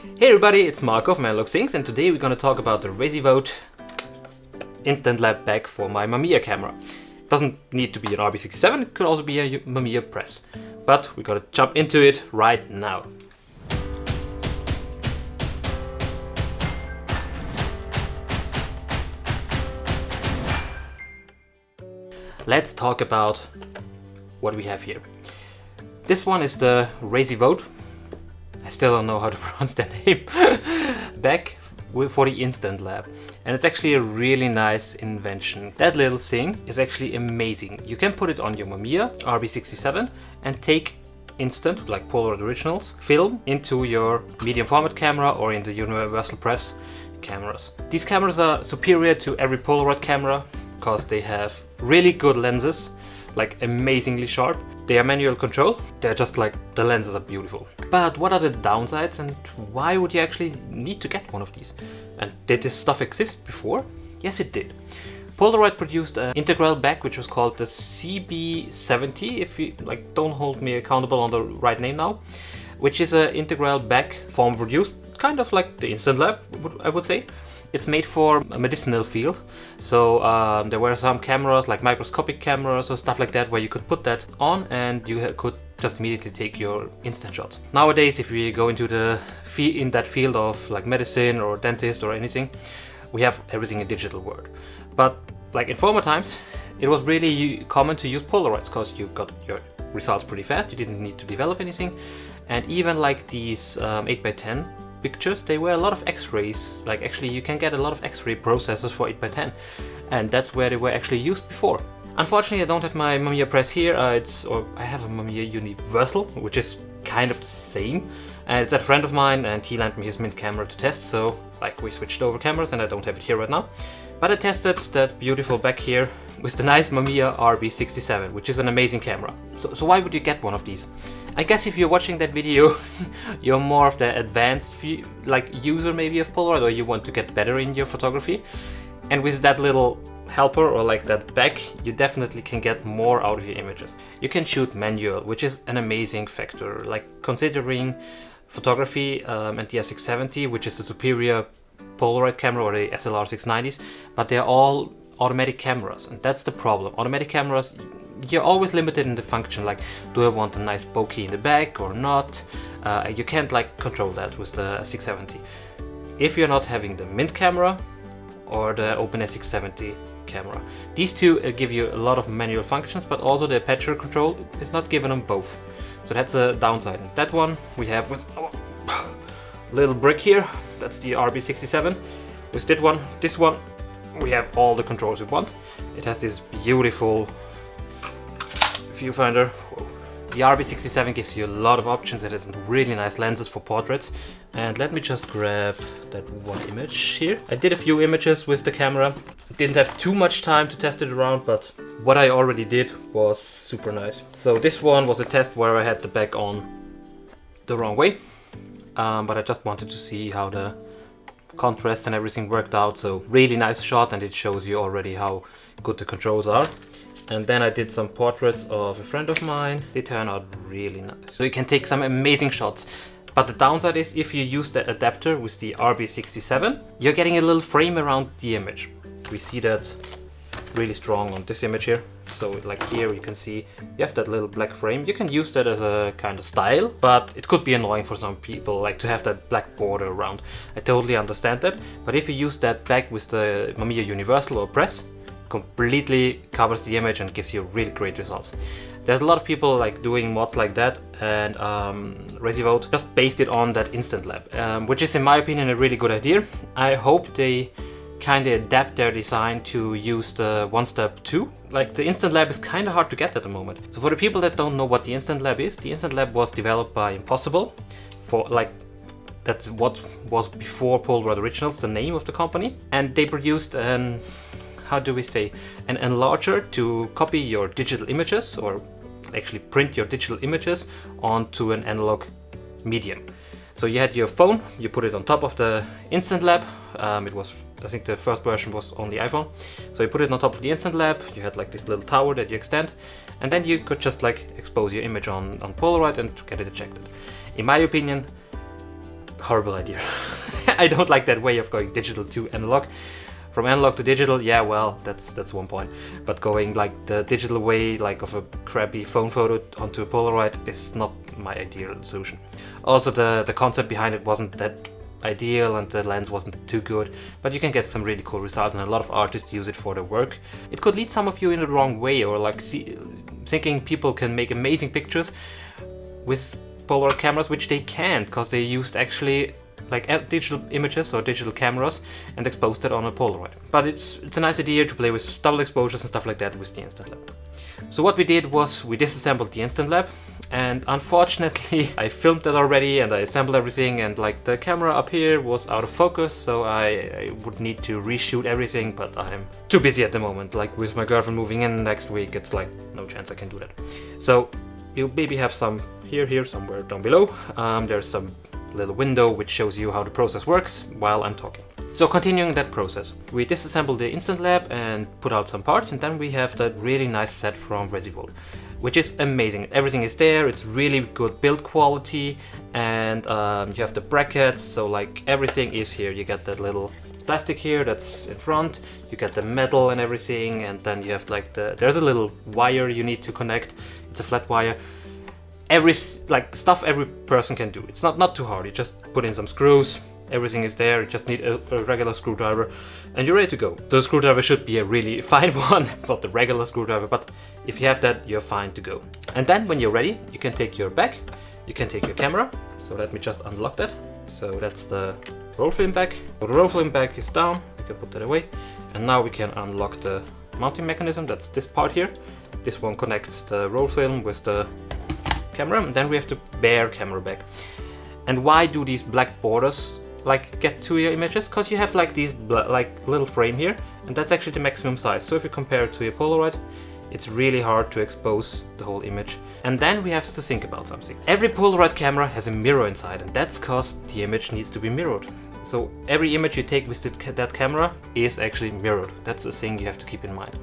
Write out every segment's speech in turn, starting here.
Hey everybody, it's Marco from Analog Things and today we're gonna talk about the Rezivot Instant Lab bag for my Mamiya camera. It doesn't need to be an RB67, it could also be a Mamiya press. But we gotta jump into it right now. Let's talk about what we have here. This one is the Rezivot. I still don't know how to pronounce the name. Back for the Instant Lab. And it's actually a really nice invention. That little thing is actually amazing. You can put it on your Mamiya RB67 and take instant, like Polaroid Originals, film into your medium format camera or in the Universal Press cameras. These cameras are superior to every Polaroid camera because they have really good lenses, like amazingly sharp. They are manual control, they're just like, the lenses are beautiful. But what are the downsides and why would you actually need to get one of these? And did this stuff exist before? Yes it did. Polaroid produced an integral back which was called the CB70, if you like don't hold me accountable on the right name now, which is an integral back form produced, kind of like the Instant Lab, I would say. It's made for a medicinal field, so um, there were some cameras like microscopic cameras or stuff like that where you could put that on and you could just immediately take your instant shots. Nowadays, if we go into the in that field of like medicine or dentist or anything, we have everything in digital world. But like in former times, it was really common to use Polaroids because you got your results pretty fast, you didn't need to develop anything. And even like these um, 8x10 pictures, they were a lot of x-rays. Like actually you can get a lot of x-ray processors for 8x10 and that's where they were actually used before. Unfortunately I don't have my Mamiya press here, uh, it's or I have a Mamiya Universal which is kind of the same and it's a friend of mine and he lent me his Mint camera to test so like we switched over cameras and I don't have it here right now. But I tested that beautiful back here with the nice Mamiya RB67 which is an amazing camera. So, so why would you get one of these? I guess if you're watching that video, you're more of the advanced like user maybe of Polaroid or you want to get better in your photography. And with that little helper or like that back, you definitely can get more out of your images. You can shoot manual, which is an amazing factor. Like considering photography um, and the S670, which is a superior Polaroid camera or the SLR 690s, but they're all automatic cameras and that's the problem. Automatic cameras, you're always limited in the function, like do I want a nice bokeh in the back or not? Uh, you can't like control that with the 670. If you're not having the Mint camera or the Open S670 camera. These two uh, give you a lot of manual functions, but also the aperture control is not given on both. So that's a downside. And that one we have with our little brick here, that's the RB67. With that one, this one, we have all the controls we want. It has this beautiful viewfinder. The RB67 gives you a lot of options. It has really nice lenses for portraits. And let me just grab that one image here. I did a few images with the camera. Didn't have too much time to test it around, but what I already did was super nice. So this one was a test where I had the back on the wrong way. Um, but I just wanted to see how the contrast and everything worked out. So really nice shot and it shows you already how good the controls are. And then I did some portraits of a friend of mine. They turn out really nice. So you can take some amazing shots. But the downside is if you use that adapter with the RB67, you're getting a little frame around the image. We see that really strong on this image here. So like here you can see you have that little black frame. You can use that as a kind of style, but it could be annoying for some people like to have that black border around. I totally understand that. But if you use that back with the Mamiya Universal or Press, completely covers the image and gives you really great results. There's a lot of people like doing mods like that and um, Rezivot just based it on that Instant Lab, um, which is in my opinion a really good idea. I hope they kind of adapt their design to use the One Step 2. Like the Instant Lab is kind of hard to get at the moment. So for the people that don't know what the Instant Lab is, the Instant Lab was developed by Impossible for like that's what was before Polaroid Originals, the name of the company. And they produced an how do we say, an enlarger to copy your digital images or actually print your digital images onto an analog medium. So you had your phone, you put it on top of the Instant Lab. Um, it was, I think the first version was on the iPhone. So you put it on top of the Instant Lab, you had like this little tower that you extend, and then you could just like expose your image on, on Polaroid and get it ejected. In my opinion, horrible idea. I don't like that way of going digital to analog. From analog to digital, yeah, well, that's that's one point. But going like the digital way, like of a crappy phone photo onto a Polaroid, is not my ideal solution. Also, the the concept behind it wasn't that ideal and the lens wasn't too good, but you can get some really cool results and a lot of artists use it for their work. It could lead some of you in the wrong way or like see, thinking people can make amazing pictures with Polaroid cameras, which they can't because they used actually like digital images or digital cameras and exposed it on a Polaroid. But it's it's a nice idea to play with double exposures and stuff like that with the Instant Lab. So what we did was we disassembled the Instant Lab and unfortunately I filmed that already and I assembled everything and like the camera up here was out of focus so I, I, would need to reshoot everything but I'm too busy at the moment like with my girlfriend moving in next week it's like no chance I can do that. So you maybe have some here here somewhere down below um, there's some little window which shows you how the process works while I'm talking. So continuing that process, we disassemble the Instant Lab and put out some parts and then we have that really nice set from ResiVolt, which is amazing. Everything is there, it's really good build quality and um, you have the brackets, so like everything is here. You get that little plastic here that's in front, you get the metal and everything and then you have like the, there's a little wire you need to connect, it's a flat wire every like stuff every person can do. It's not not too hard. You just put in some screws. Everything is there. You just need a, a regular screwdriver, and you're ready to go. So the screwdriver should be a really fine one. It's not the regular screwdriver, but if you have that, you're fine to go. And then when you're ready, you can take your bag. You can take your camera. So let me just unlock that. So that's the roll film. So the roll film bag is down. You can put that away. And now we can unlock the mounting mechanism. That's this part here. This one connects the roll film with the camera and then we have the bare camera back. And why do these black borders like get to your images? Because you have like these like little frame here and that's actually the maximum size. So if you compare it to your Polaroid, it's really hard to expose the whole image. And then we have to think about something. Every Polaroid camera has a mirror inside and that's because the image needs to be mirrored. So every image you take with that camera is actually mirrored. That's a thing you have to keep in mind.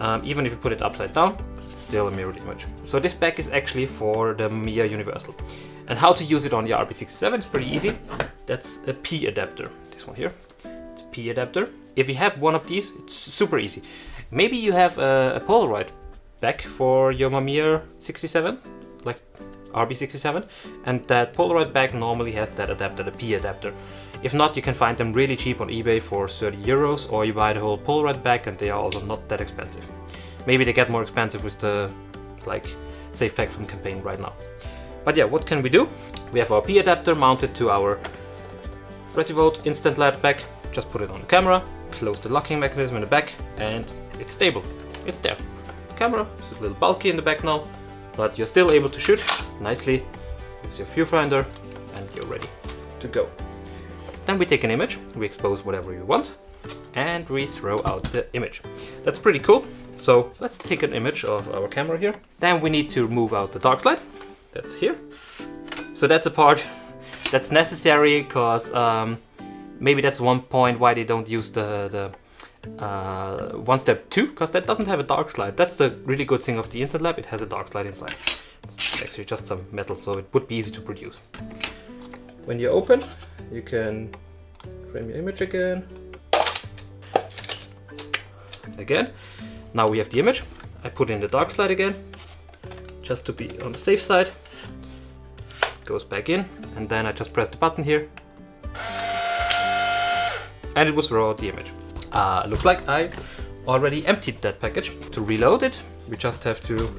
Um, even if you put it upside down, still a mirrored image. So this back is actually for the Mamiya Universal. And how to use it on the RB67 is pretty easy. That's a P adapter, this one here. It's a P adapter. If you have one of these, it's super easy. Maybe you have a, a Polaroid back for your Mamiya 67, like RB67, and that Polaroid back normally has that adapter, the P adapter. If not, you can find them really cheap on eBay for 30 euros, or you buy the whole Polaroid back and they are also not that expensive. Maybe they get more expensive with the like safe pack from campaign right now. But yeah, what can we do? We have our P adapter mounted to our ResiVolt Instant Lab back. Just put it on the camera, close the locking mechanism in the back, and it's stable. It's there. The camera is a little bulky in the back now, but you're still able to shoot nicely with your viewfinder, and you're ready to go. Then we take an image, we expose whatever you want, and we throw out the image. That's pretty cool. So let's take an image of our camera here. Then we need to move out the dark slide. That's here. So that's a part that's necessary because um, maybe that's one point why they don't use the, the uh, one step two because that doesn't have a dark slide. That's the really good thing of the Instant Lab. It has a dark slide inside. It's actually just some metal, so it would be easy to produce. When you open, you can frame your image again. Again. Now we have the image. I put in the dark slide again, just to be on the safe side. Goes back in, and then I just press the button here. And it was raw the image. Uh, looks like I already emptied that package. To reload it, we just have to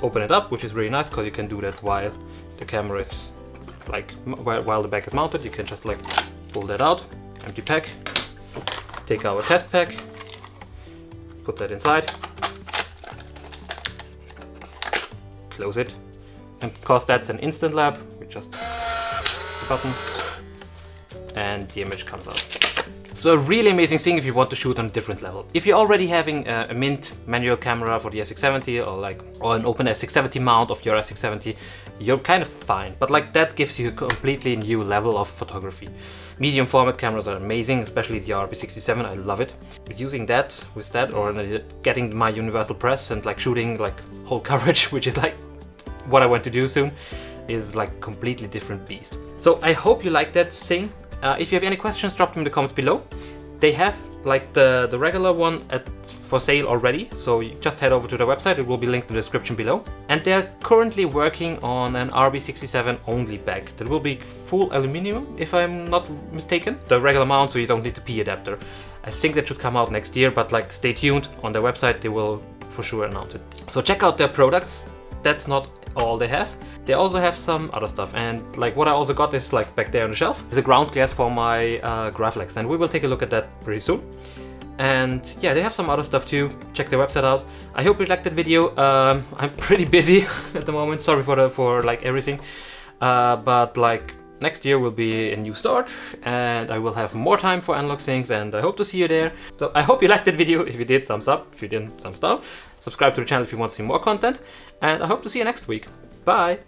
open it up, which is really nice because you can do that while the camera is like while, the bag is mounted. You can just like pull that out, empty pack, take our test pack, put that inside, close it, and because that's an instant lab, we just the button and the image comes out. So a really amazing thing if you want to shoot on a different level. If you're already having a, a Mint manual camera for the S670 or like or an open S670 mount of your S670, you're kind of fine. But like that gives you a completely new level of photography. Medium format cameras are amazing, especially the RB67, I love it. Using that with that or getting my universal press and like shooting like whole coverage, which is like what I want to do soon, is like completely different beast. So I hope you like that thing. Uh, if you have any questions, drop them in the comments below. They have like the, the regular one at for sale already, so you just head over to the website, it will be linked in the description below. And they're currently working on an RB67 only bag that will be full aluminum, if I'm not mistaken. The regular mount, so you don't need the P adapter. I think that should come out next year, but like stay tuned on their website, they will for sure announce it. So check out their products. That's not all they have. They also have some other stuff and like what I also got is like back there on the shelf is a ground glass for my uh, Graflex and we will take a look at that pretty soon. And yeah, they have some other stuff too. Check their website out. I hope you liked that video. Um, I'm pretty busy at the moment. Sorry for the for like everything, uh, but like next year will be a new start and I will have more time for analog things and I hope to see you there. So I hope you liked that video. If you did, thumbs up. If you didn't, thumbs down. Subscribe to the channel if you want to see more content and I hope to see you next week. Bye!